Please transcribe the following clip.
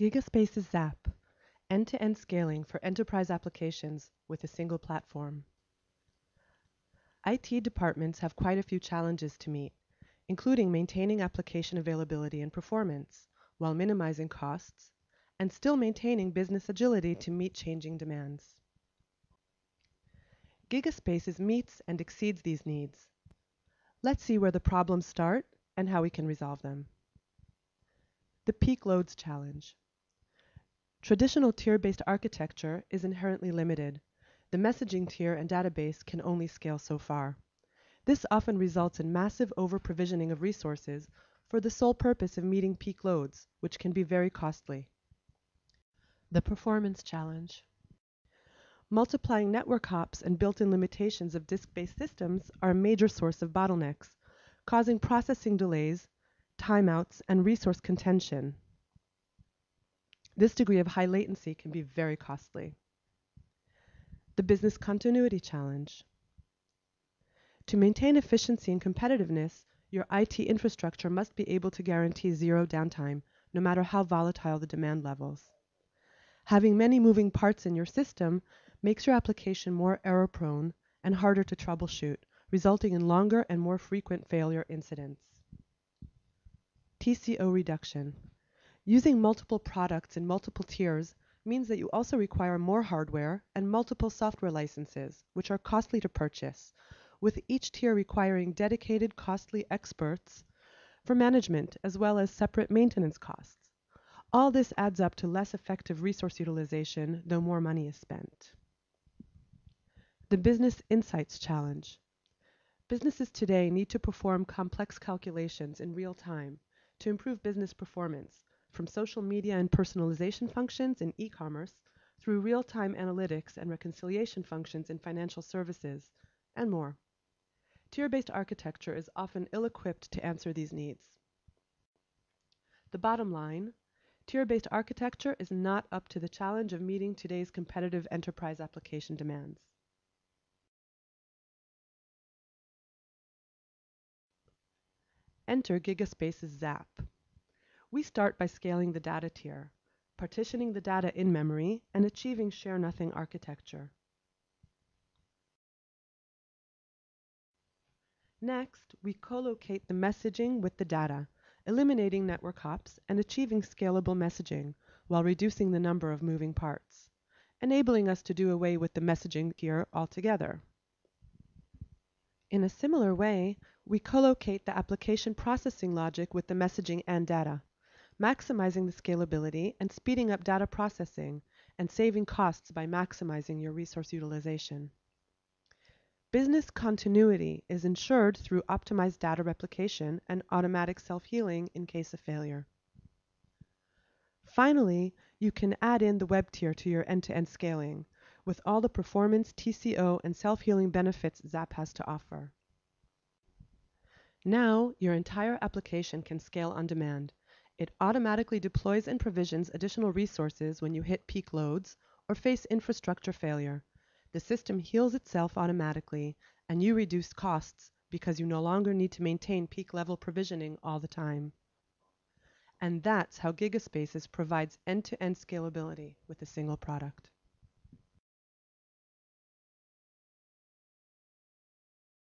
GigaSpaces XAP, end-to-end scaling for enterprise applications with a single platform. IT departments have quite a few challenges to meet, including maintaining application availability and performance while minimizing costs and still maintaining business agility to meet changing demands. GigaSpaces meets and exceeds these needs. Let's see where the problems start and how we can resolve them. The peak loads challenge. Traditional tier-based architecture is inherently limited. The messaging tier and database can only scale so far. This often results in massive over-provisioning of resources for the sole purpose of meeting peak loads, which can be very costly. The performance challenge. Multiplying network hops and built-in limitations of disk-based systems are a major source of bottlenecks, causing processing delays, timeouts, and resource contention. This degree of high latency can be very costly. The business continuity challenge. To maintain efficiency and competitiveness, your IT infrastructure must be able to guarantee zero downtime, no matter how volatile the demand levels. Having many moving parts in your system makes your application more error-prone and harder to troubleshoot, resulting in longer and more frequent failure incidents. TCO reduction. Using multiple products in multiple tiers means that you also require more hardware and multiple software licenses, which are costly to purchase, with each tier requiring dedicated costly experts for management as well as separate maintenance costs. All this adds up to less effective resource utilization, though more money is spent. The Business Insights Challenge. Businesses today need to perform complex calculations in real time to improve business performance, from social media and personalization functions in e-commerce through real-time analytics and reconciliation functions in financial services, and more. Tier-based architecture is often ill-equipped to answer these needs. The bottom line, tier-based architecture is not up to the challenge of meeting today's competitive enterprise application demands. Enter GigaSpaces XAP. We start by scaling the data tier, partitioning the data in memory, and achieving share-nothing architecture. Next, we co-locate the messaging with the data, eliminating network hops and achieving scalable messaging while reducing the number of moving parts, enabling us to do away with the messaging tier altogether. In a similar way, we co-locate the application processing logic with the messaging and data, maximizing the scalability and speeding up data processing, and saving costs by maximizing your resource utilization. Business continuity is ensured through optimized data replication and automatic self-healing in case of failure. Finally, you can add in the web tier to your end-to-end scaling with all the performance, TCO, and self-healing benefits XAP has to offer. Now, your entire application can scale on demand, it automatically deploys and provisions additional resources when you hit peak loads or face infrastructure failure. The system heals itself automatically, and you reduce costs because you no longer need to maintain peak level provisioning all the time. And that's how GigaSpaces provides end-to-end scalability with a single product.